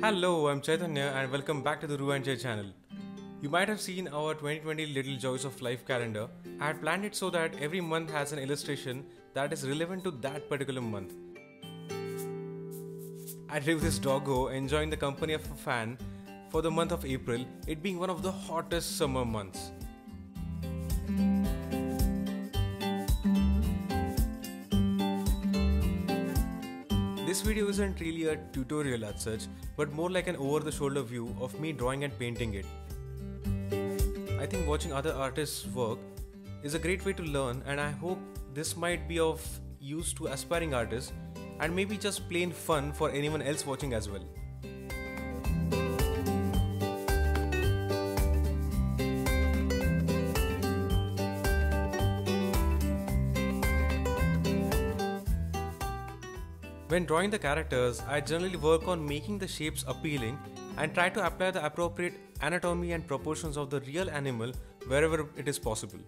Hello, I'm Chaitanya and welcome back to the Ru and Chai channel. You might have seen our 2020 Little Joys of Life calendar. I had planned it so that every month has an illustration that is relevant to that particular month. I live this doggo enjoying the company of a fan for the month of April, it being one of the hottest summer months. This video isn't really a tutorial as such, but more like an over the shoulder view of me drawing and painting it. I think watching other artists work is a great way to learn, and I hope this might be of use to aspiring artists and maybe just plain fun for anyone else watching as well. When drawing the characters, I generally work on making the shapes appealing and try to apply the appropriate anatomy and proportions of the real animal wherever it is possible.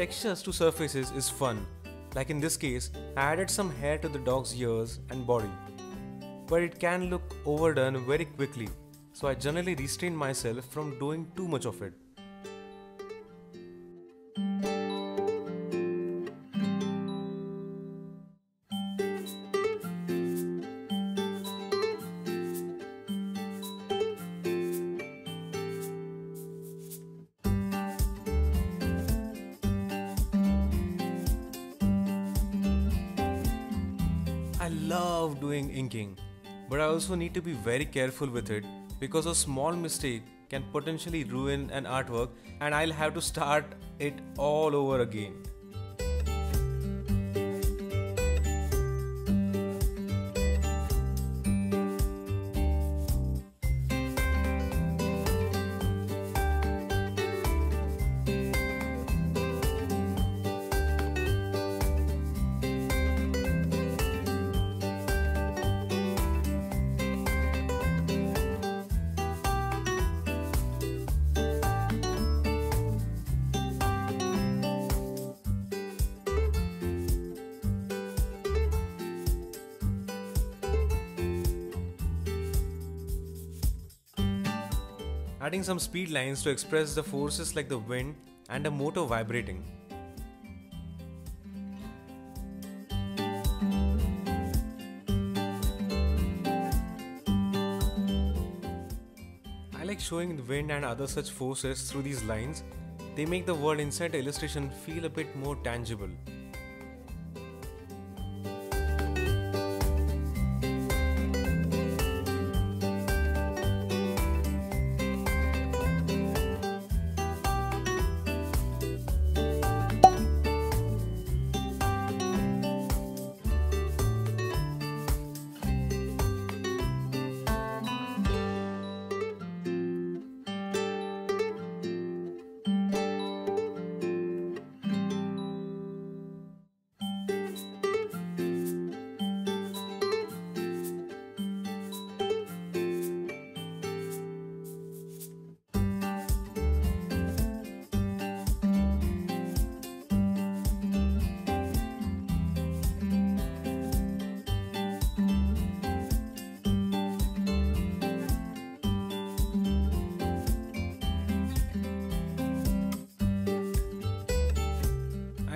Textures to surfaces is fun. Like in this case, I added some hair to the dog's ears and body. But it can look overdone very quickly, so I generally restrain myself from doing too much of it. I love doing inking, but I also need to be very careful with it because a small mistake can potentially ruin an artwork and I'll have to start it all over again. Adding some speed lines to express the forces like the wind and a motor vibrating. I like showing the wind and other such forces through these lines. They make the world inside the illustration feel a bit more tangible.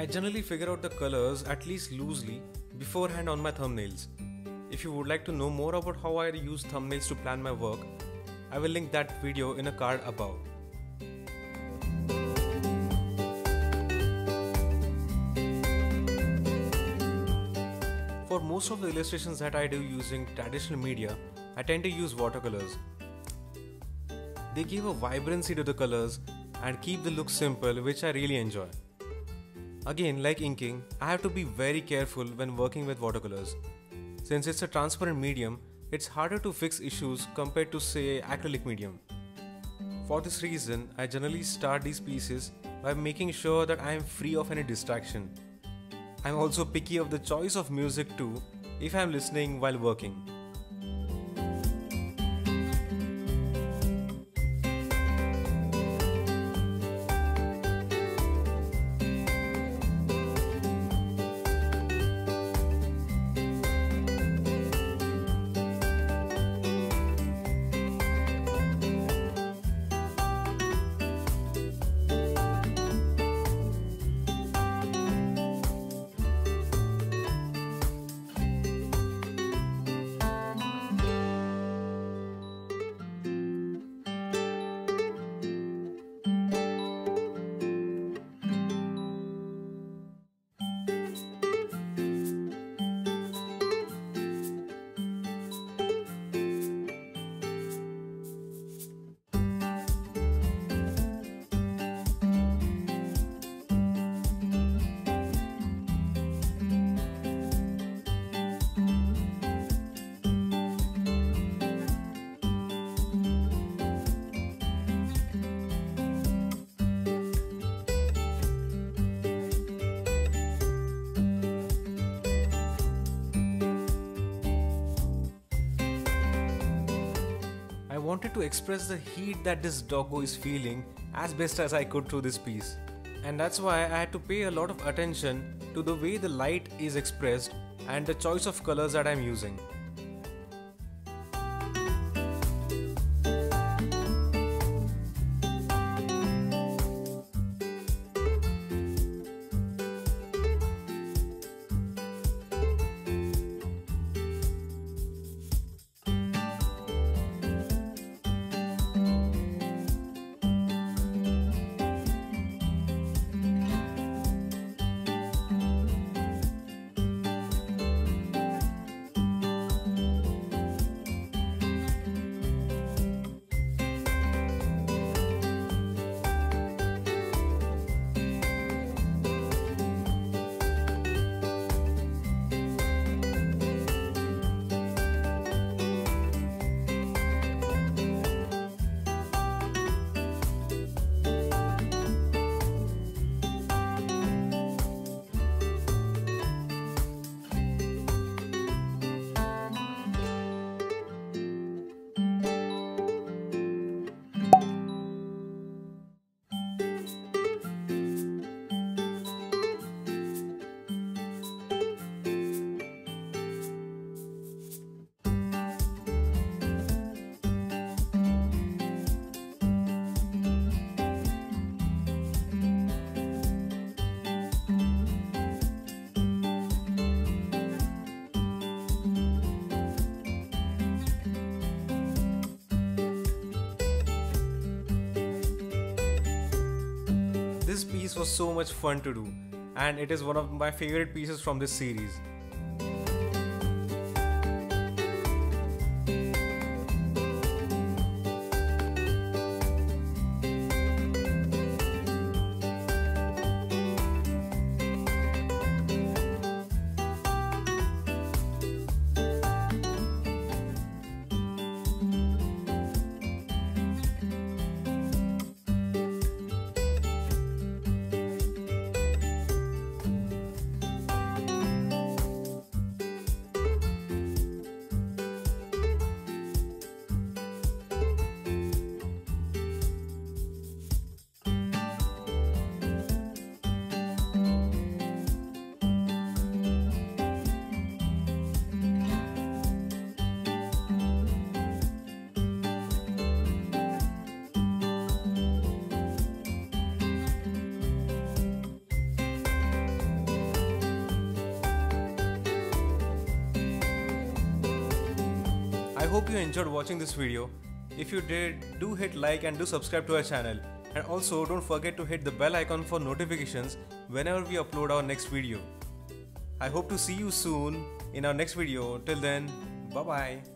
I generally figure out the colors at least loosely beforehand on my thumbnails. If you would like to know more about how I use thumbnails to plan my work, I will link that video in a card above. For most of the illustrations that I do using traditional media, I tend to use watercolors. They give a vibrancy to the colors and keep the look simple, which I really enjoy. Again, like inking, I have to be very careful when working with watercolors. Since it's a transparent medium, it's harder to fix issues compared to say acrylic medium. For this reason, I generally start these pieces by making sure that I am free of any distraction. I'm also picky of the choice of music too if I'm listening while working. Wanted to express the heat that this doggo is feeling as best as I could through this piece. And that's why I had to pay a lot of attention to the way the light is expressed and the choice of colors that I'm using. This piece was so much fun to do, and it is one of my favorite pieces from this series. Hope you enjoyed watching this video. If you did, do hit like and do subscribe to our channel. And also don't forget to hit the bell icon for notifications whenever we upload our next video. I hope to see you soon in our next video. Till then, bye bye.